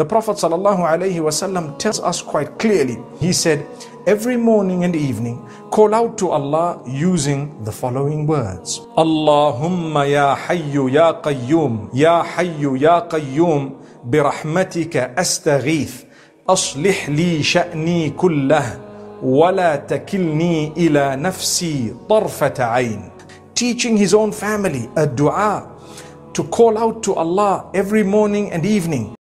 The Prophet ﷺ tells us quite clearly. He said, every morning and evening, call out to Allah using the following words. Allahumma ya hayyu ya qayyum, ya hayyu ya qayyum, برحمتك أستغيث أصلح لي شأني كله ولا تكلني إلى نفسي طرفة عين Teaching his own family a dua to call out to Allah every morning and evening